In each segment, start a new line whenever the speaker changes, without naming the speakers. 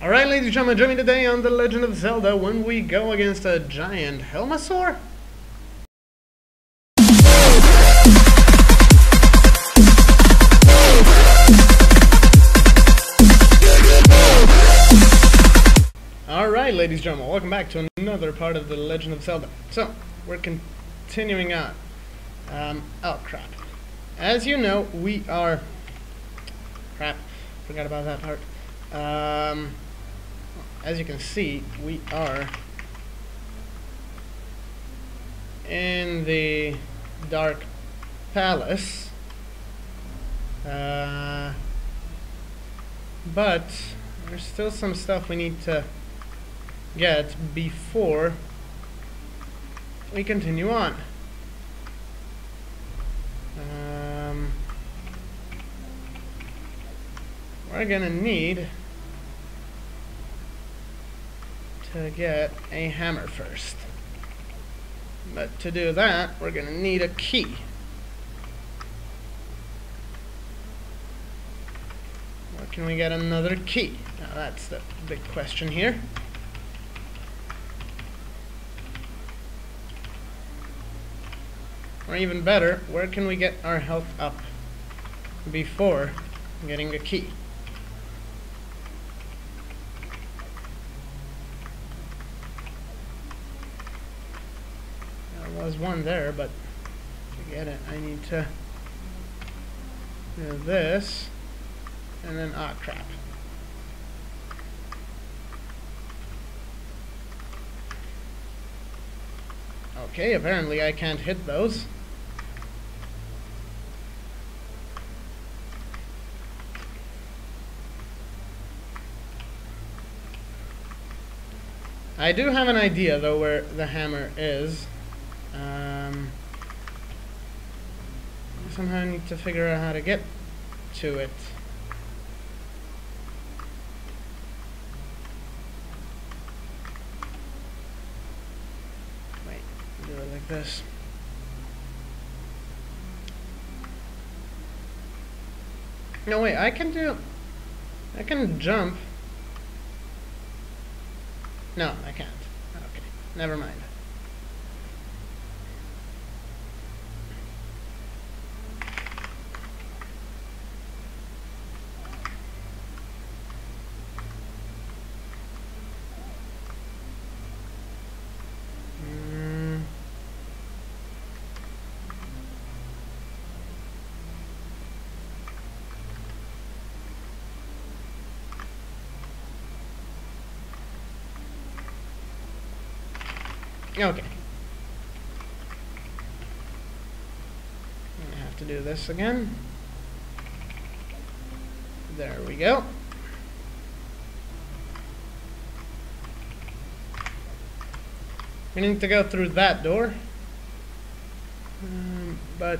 Alright, ladies and gentlemen, join me today on The Legend of Zelda when we go against a giant Helmasaur? Alright, ladies and gentlemen, welcome back to another part of The Legend of Zelda. So, we're continuing on. Um, oh crap. As you know, we are... Crap, forgot about that part. Um, as you can see, we are in the Dark Palace. Uh, but there's still some stuff we need to get before we continue on. Um, we're gonna need to get a hammer first. But to do that, we're gonna need a key. Where can we get another key? Now that's the big question here. Or even better, where can we get our health up before getting a key? One there, but to get it, I need to do this, and then, ah, crap. Okay, apparently I can't hit those. I do have an idea, though, where the hammer is. Um, somehow need to figure out how to get to it. Wait, do it like this. No, wait, I can do... I can jump. No, I can't. Okay, never mind. Okay. Gonna have to do this again. There we go. We need to go through that door. Um, but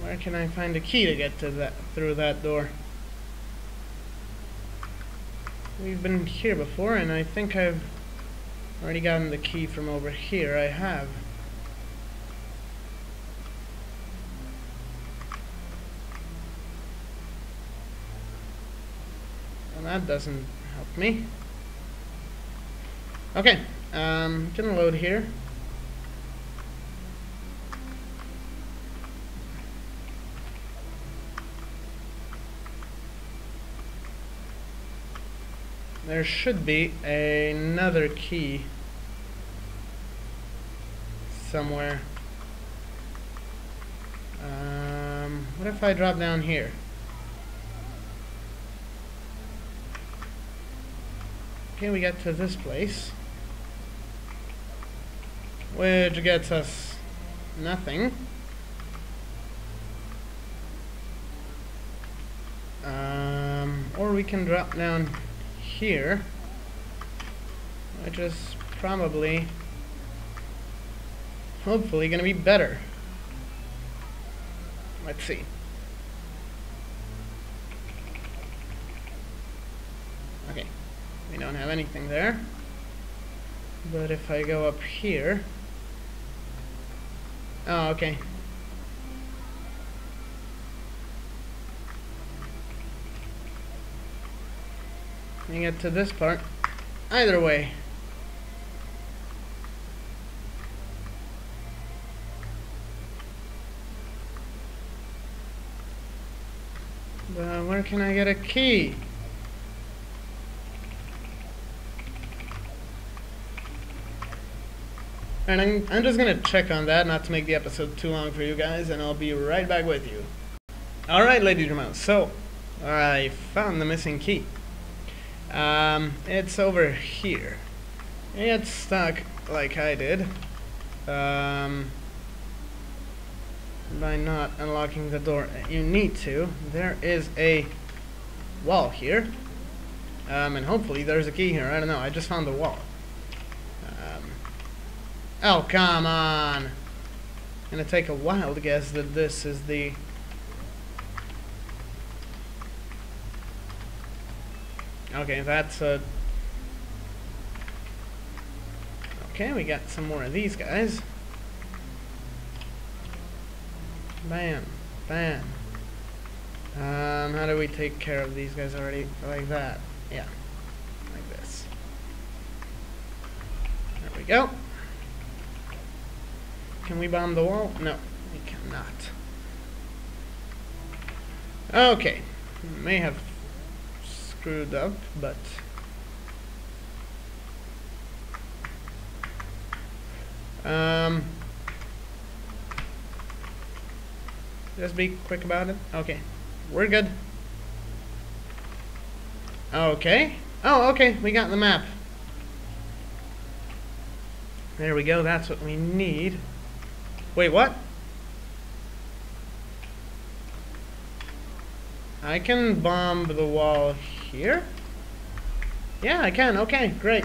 where can I find a key to get to that through that door? We've been here before and I think I've already gotten the key from over here. I have. And that doesn't help me. Okay, um, gonna load here. There should be another key somewhere. Um, what if I drop down here? Okay, we get to this place. Which gets us nothing. Um, or we can drop down here, which is probably, hopefully, going to be better. Let's see. Okay, we don't have anything there. But if I go up here, oh, okay. You get to this part. Either way. But where can I get a key? And I'm, I'm just gonna check on that, not to make the episode too long for you guys, and I'll be right back with you. Alright, ladies and gentlemen, so I found the missing key. Um, it's over here. It's stuck like I did. Um, by not unlocking the door you need to. There is a wall here. Um, and hopefully there's a key here. I don't know. I just found the wall. Um, oh, come on. Gonna take a while to guess that this is the... Okay, that's a... Okay, we got some more of these guys. Bam. Bam. Um, how do we take care of these guys already? Like that. Yeah. Like this. There we go. Can we bomb the wall? No, we cannot. Okay. May have screwed up, but... Um... Just be quick about it. Okay. We're good. Okay. Oh, okay. We got the map. There we go. That's what we need. Wait, what? I can bomb the wall here? Yeah, I can. Okay, great.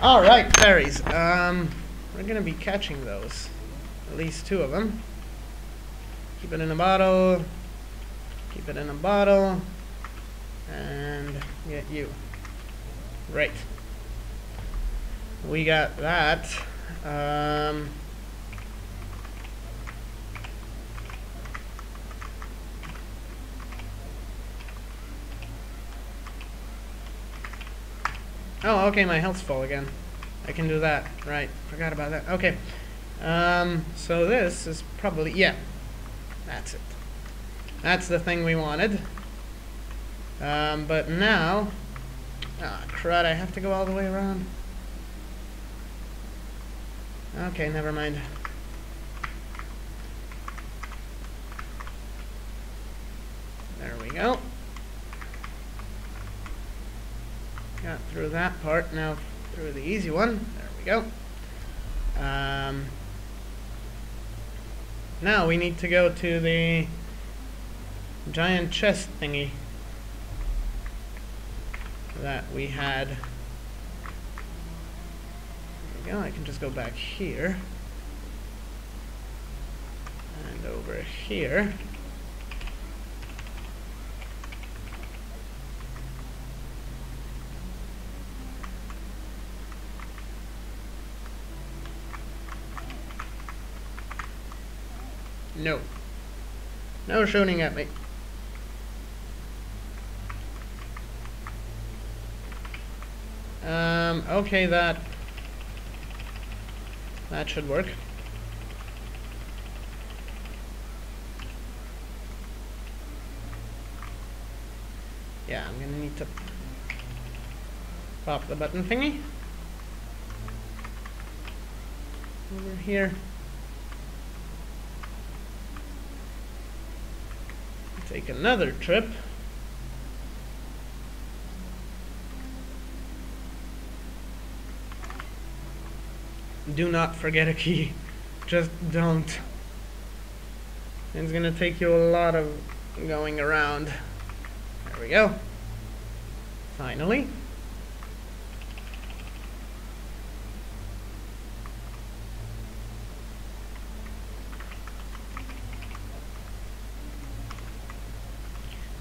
Alright, fairies. Um, we're gonna be catching those. At least two of them. Keep it in a bottle. Keep it in a bottle. And get you. Right. We got that. Um, oh, okay, my health's full again. I can do that. Right. Forgot about that. Okay. Um, so this is probably, yeah, that's it. That's the thing we wanted. Um, but now, ah, oh, crud, I have to go all the way around. Okay, never mind. There we go. Got through that part, now through the easy one. There we go. Um, now we need to go to the giant chest thingy that we had. There we go, I can just go back here. And over here. No. No shooting at me. Um, okay, that... That should work. Yeah, I'm gonna need to pop the button thingy. Over here. Take another trip. Do not forget a key. Just don't. It's gonna take you a lot of going around. There we go. Finally.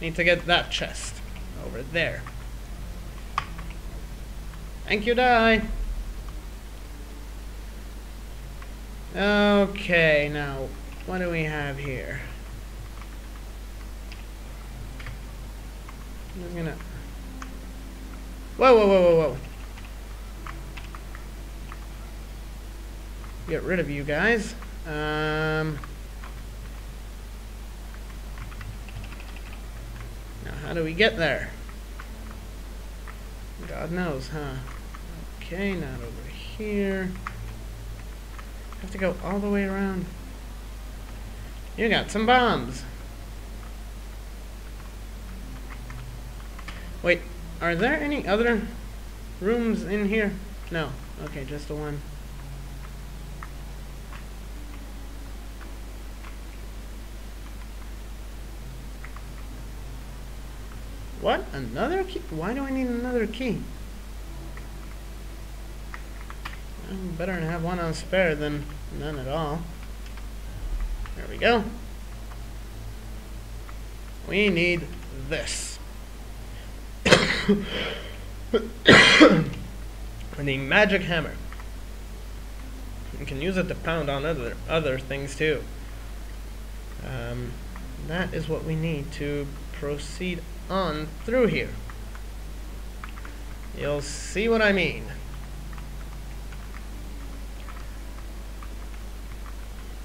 Need to get that chest over there. Thank you, die. Okay, now, what do we have here? I'm gonna. Whoa, whoa, whoa, whoa, whoa. Get rid of you guys. Um. How do we get there? God knows, huh? Okay, not over here. Have to go all the way around. You got some bombs. Wait, are there any other rooms in here? No. Okay, just the one. What? Another key? Why do I need another key? I'm better to have one on spare than none at all. There we go. We need this. and the magic hammer. You can use it to pound on other other things too. Um, that is what we need to proceed on through here. You'll see what I mean.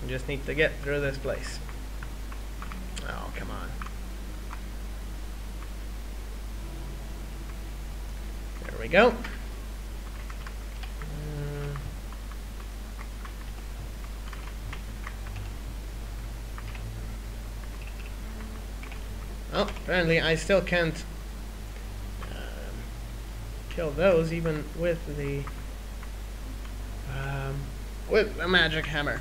We just need to get through this place. Oh, come on. There we go. Oh, apparently I still can't um, kill those even with the um, with a magic hammer.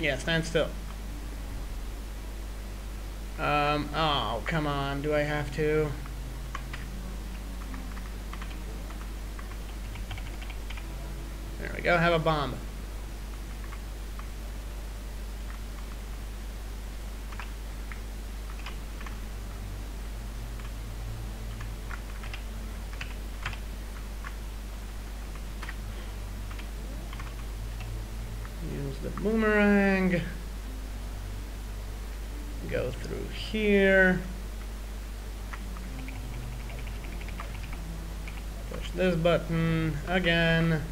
Yeah, stand still. Um, oh, come on, do I have to? There we go, have a bomb. Use the boomerang. Go through here. Push this button again.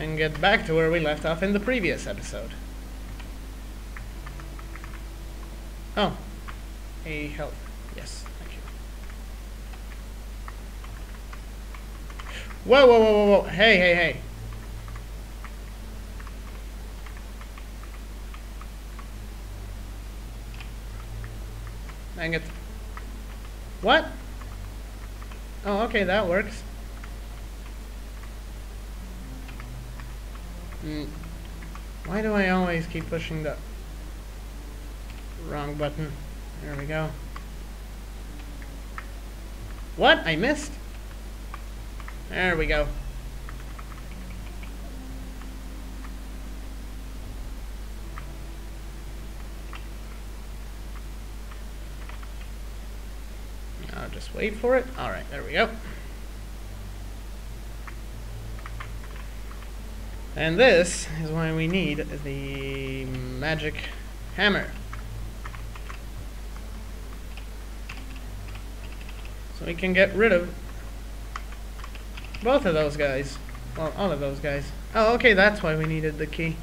And get back to where we left off in the previous episode. Oh. A health. Yes, thank you. Whoa, whoa, whoa, whoa, whoa. Hey, hey, hey. Dang it. What? Oh, okay, that works. Mm. Why do I always keep pushing the wrong button? There we go. What? I missed? There we go. I'll just wait for it. Alright, there we go. And this is why we need the magic hammer. So we can get rid of both of those guys. Well, all of those guys. Oh, okay, that's why we needed the key.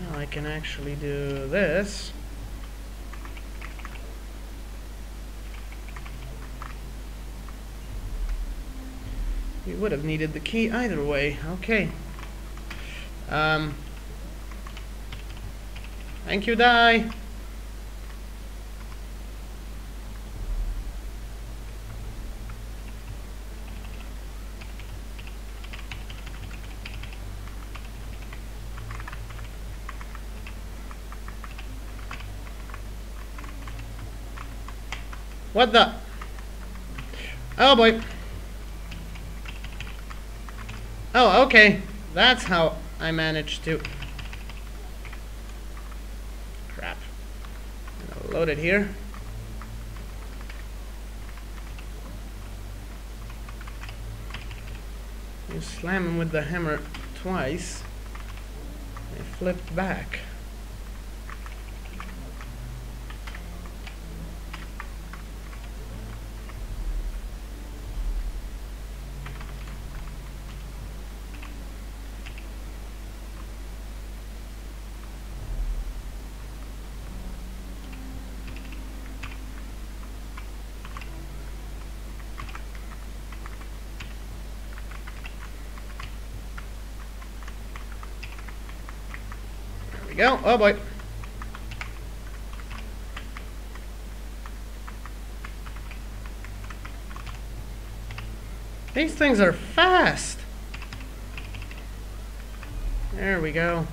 Now I can actually do this. We would have needed the key either way. Okay. Um. Thank you, die. What the? Oh boy. Oh, okay. That's how I managed to... Crap. load it here. You slam him with the hammer twice. They flip back. We go. Oh boy. These things are fast. There we go.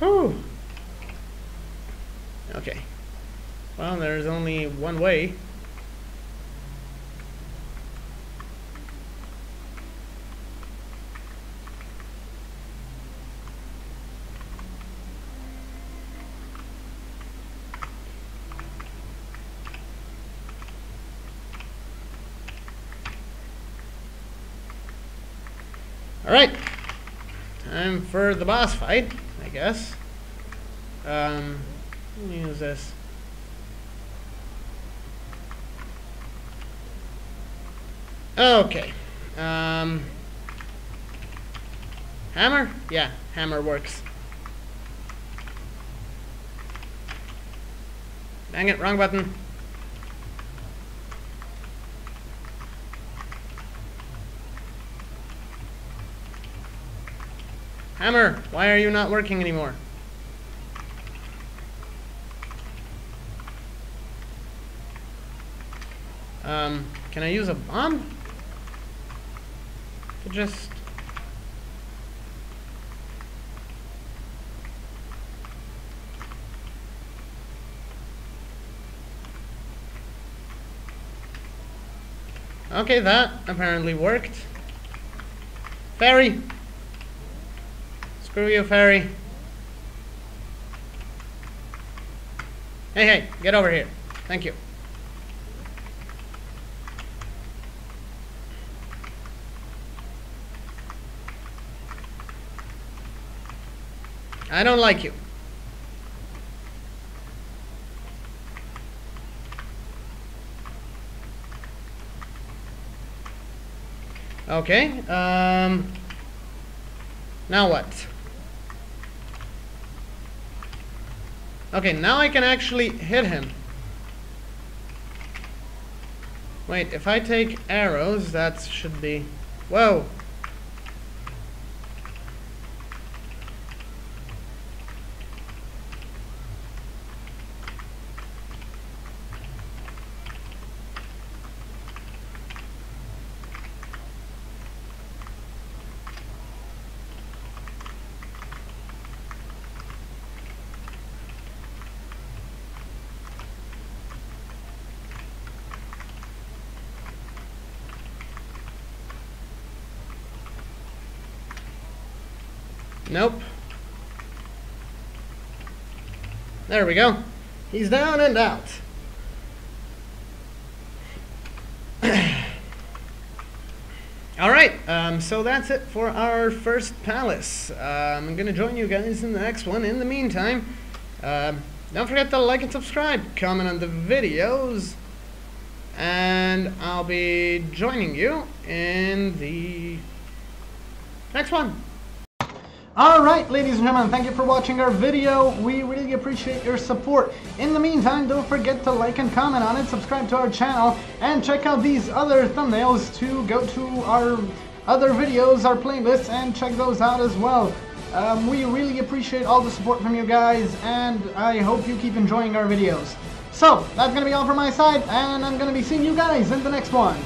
Whew. Okay. Well, there's only one way. Alright. Time for the boss fight, I guess. Um, use this. Okay. Um, hammer? Yeah, hammer works. Dang it, wrong button. Hammer, why are you not working anymore? Um, can I use a bomb? To just... Okay, that apparently worked. Fairy! Screw you, fairy. Hey, hey, get over here. Thank you. I don't like you. Okay, um... Now what? Okay, now I can actually hit him. Wait, if I take arrows, that should be... Whoa! Nope. There we go. He's down and out. Alright, um, so that's it for our first palace. Uh, I'm going to join you guys in the next one. In the meantime, uh, don't forget to like and subscribe, comment on the videos, and I'll be joining you in the next one. Alright, ladies and gentlemen, thank you for watching our video. We really appreciate your support. In the meantime, don't forget to like and comment on it, subscribe to our channel, and check out these other thumbnails to go to our other videos, our playlists, and check those out as well. Um, we really appreciate all the support from you guys, and I hope you keep enjoying our videos. So, that's to be all from my side, and I'm to be seeing you guys in the next one.